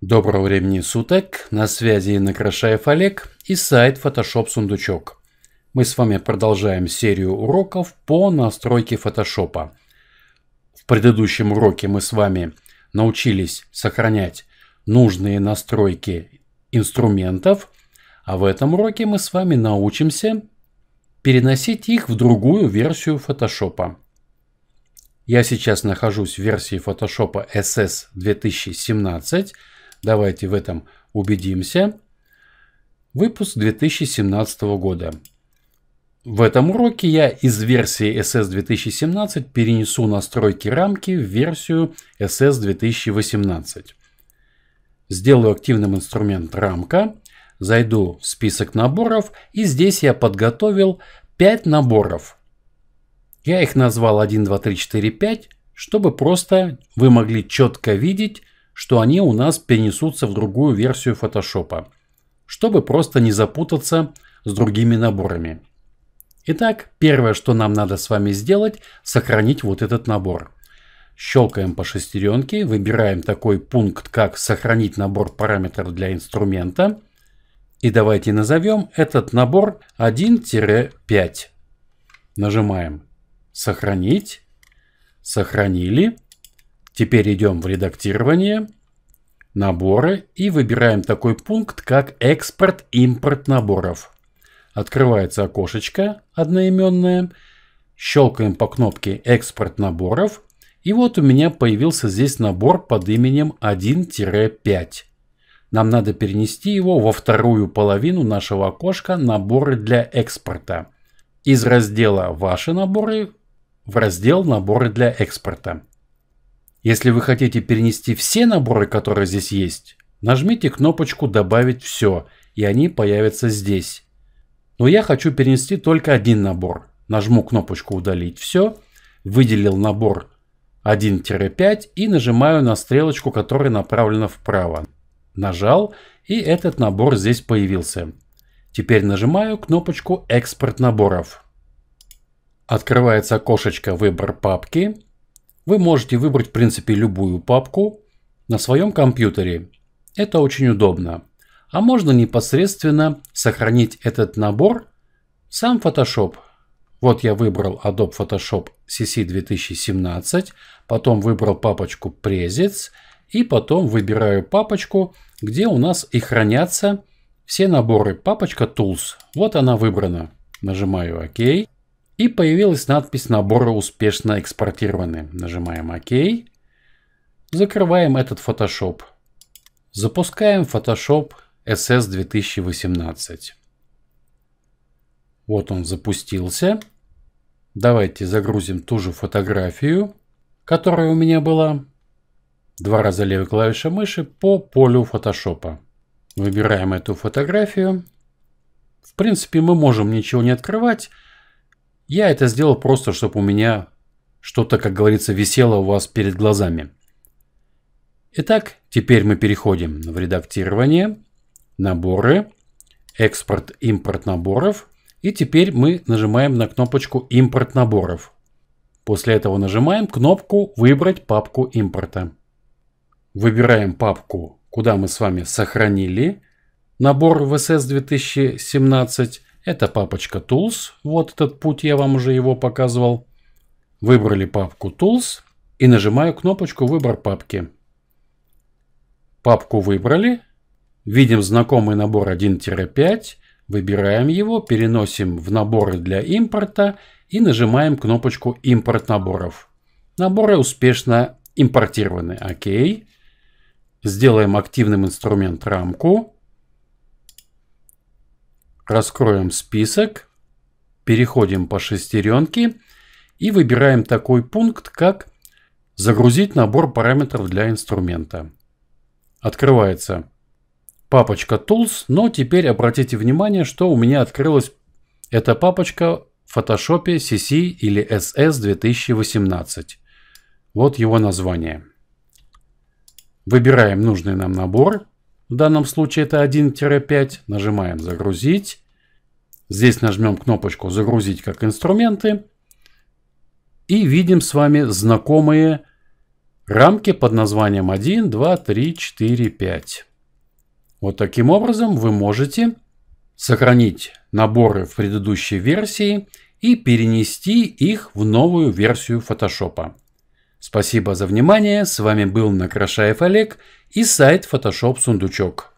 Доброго времени суток, на связи Накрашаев Олег и сайт Photoshop Сундучок. Мы с вами продолжаем серию уроков по настройке Photoshop. В предыдущем уроке мы с вами научились сохранять нужные настройки инструментов, а в этом уроке мы с вами научимся переносить их в другую версию Photoshop. Я сейчас нахожусь в версии Photoshop SS 2017, Давайте в этом убедимся. Выпуск 2017 года. В этом уроке я из версии SS 2017 перенесу настройки рамки в версию SS 2018. Сделаю активным инструмент рамка, зайду в список наборов и здесь я подготовил 5 наборов. Я их назвал 1, 2, 3, 4, 5, чтобы просто вы могли четко видеть, что они у нас перенесутся в другую версию Photoshop, чтобы просто не запутаться с другими наборами. Итак, первое, что нам надо с вами сделать, сохранить вот этот набор. Щелкаем по шестеренке, выбираем такой пункт, как «Сохранить набор параметров для инструмента». И давайте назовем этот набор 1-5. Нажимаем «Сохранить». Сохранили. Теперь идем в редактирование, наборы и выбираем такой пункт, как экспорт-импорт наборов. Открывается окошечко одноименное, щелкаем по кнопке экспорт наборов и вот у меня появился здесь набор под именем 1-5. Нам надо перенести его во вторую половину нашего окошка «Наборы для экспорта». Из раздела «Ваши наборы» в раздел «Наборы для экспорта». Если вы хотите перенести все наборы, которые здесь есть, нажмите кнопочку «Добавить все», и они появятся здесь. Но я хочу перенести только один набор. Нажму кнопочку «Удалить все», выделил набор 1-5 и нажимаю на стрелочку, которая направлена вправо. Нажал, и этот набор здесь появился. Теперь нажимаю кнопочку «Экспорт наборов». Открывается окошечко «Выбор папки». Вы можете выбрать в принципе любую папку на своем компьютере. Это очень удобно. А можно непосредственно сохранить этот набор сам Photoshop. Вот я выбрал Adobe Photoshop CC 2017, потом выбрал папочку Presets и потом выбираю папочку, где у нас и хранятся все наборы. Папочка Tools. Вот она выбрана. Нажимаю ОК. И появилась надпись «Наборы успешно экспортированы». Нажимаем ОК. Закрываем этот Photoshop. Запускаем Photoshop SS 2018. Вот он запустился. Давайте загрузим ту же фотографию, которая у меня была. Два раза левой клавишей мыши по полю Photoshop. Выбираем эту фотографию. В принципе, мы можем ничего не открывать. Я это сделал просто, чтобы у меня что-то, как говорится, висело у вас перед глазами. Итак, теперь мы переходим в редактирование, наборы, экспорт, импорт наборов. И теперь мы нажимаем на кнопочку импорт наборов. После этого нажимаем кнопку выбрать папку импорта. Выбираем папку, куда мы с вами сохранили набор VSS 2017 это папочка Tools. Вот этот путь я вам уже его показывал. Выбрали папку Tools и нажимаю кнопочку «Выбор папки». Папку выбрали. Видим знакомый набор 1-5. Выбираем его, переносим в наборы для импорта и нажимаем кнопочку «Импорт наборов». Наборы успешно импортированы. Окей. Сделаем активным инструмент рамку. Раскроем список, переходим по шестеренке и выбираем такой пункт, как «Загрузить набор параметров для инструмента». Открывается папочка Tools, но теперь обратите внимание, что у меня открылась эта папочка в Photoshop CC или SS 2018. Вот его название. Выбираем нужный нам набор. В данном случае это 1-5. Нажимаем «Загрузить». Здесь нажмем кнопочку «Загрузить как инструменты». и видим с вами знакомые рамки под названием 1, 2, 3, 4, 5. Вот таким образом вы можете сохранить наборы в предыдущей версии и перенести их в новую версию Photoshop. Спасибо за внимание. С вами был Накрашаев Олег и сайт Photoshop Сундучок.